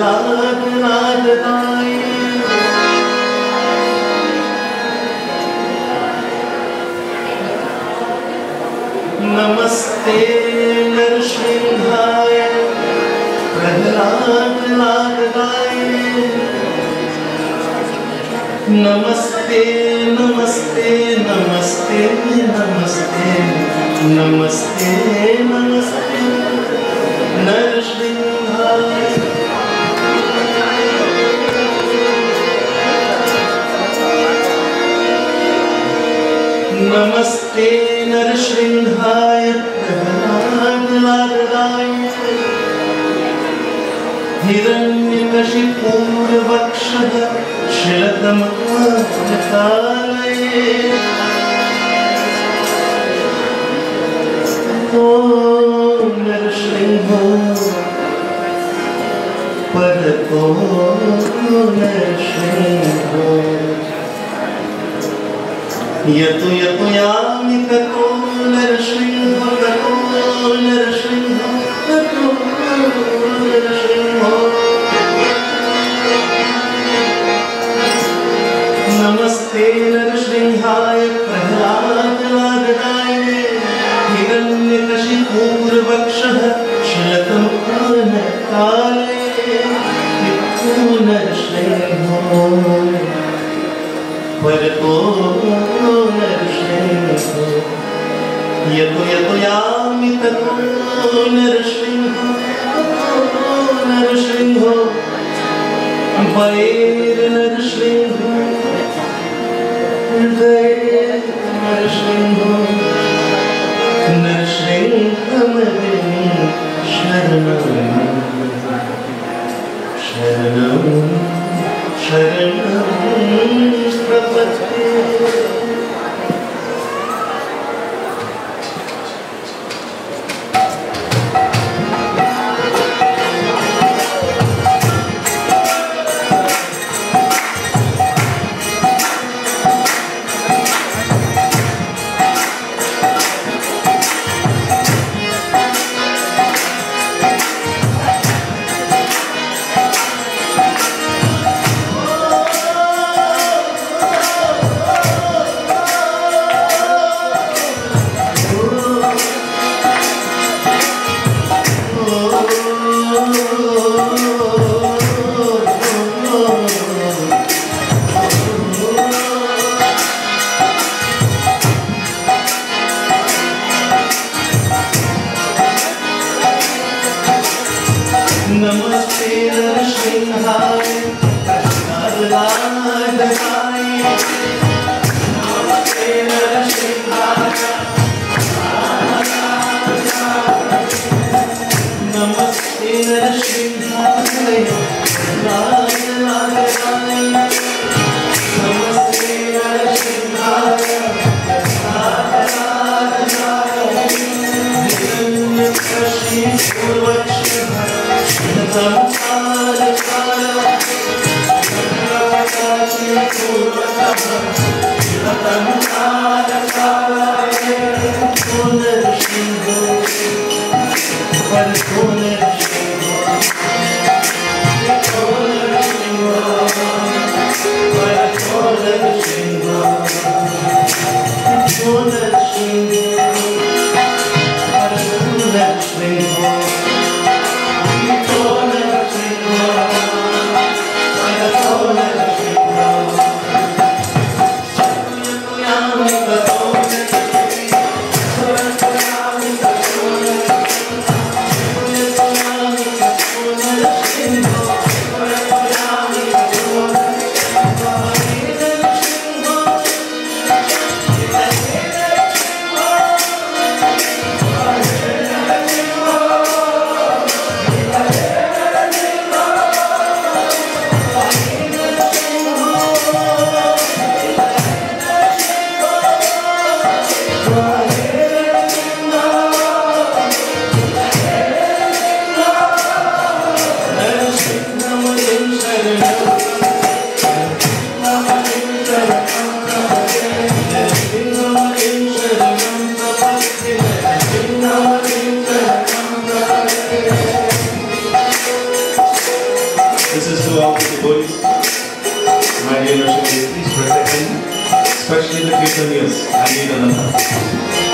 लाख रात ताई नमस्ते नरसिंहाय प्रहलाद नागदाय नमस्ते नमस्ते नमस्ते नमस्ते नमस्ते नमस्ते। नरसिंह नमस्ते नरसिंहाय प्रह्लादनादनाय हिरण्यकशिपूर्वक्षः शिलतमकालये ॐ नरसिंहो। परतो नरसिंहो यतु यतु यामि यतो यतो यामि ततो नरसिंहो ततो नरसिंहो वैर्नरसिंहो हृदये नरसिंहो नरसिंहमदिनि शरणं शरणं शरणं King Please protect presenting, especially the Cantonese. I need another.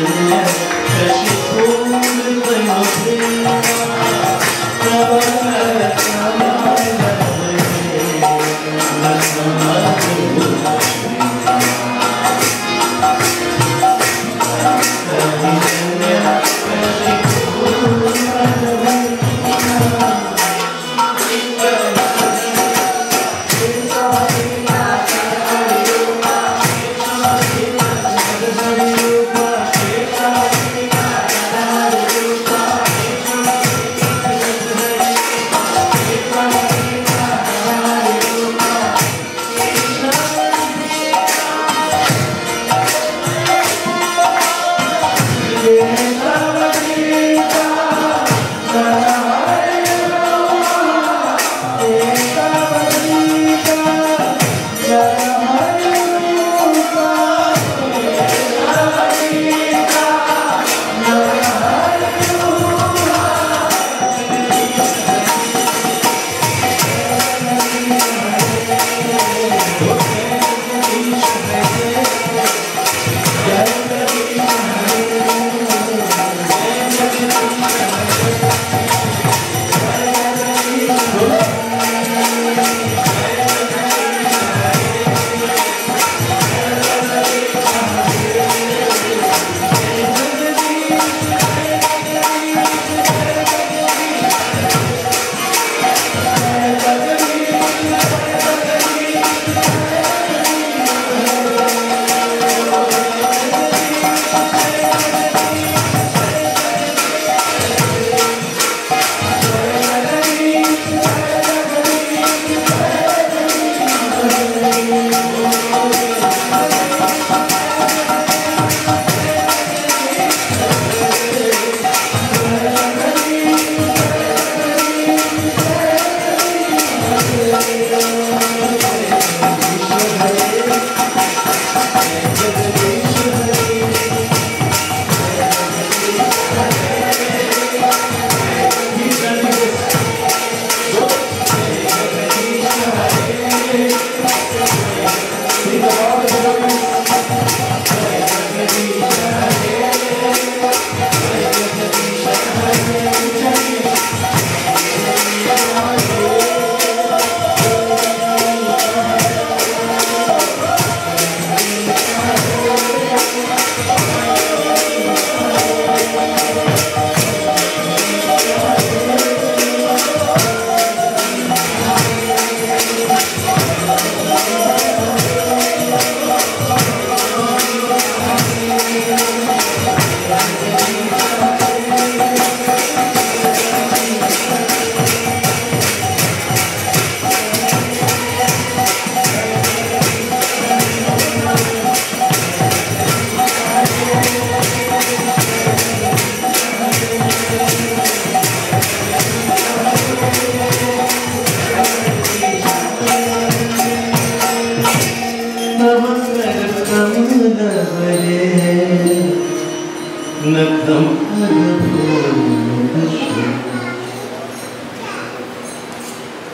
Cause you Thank you.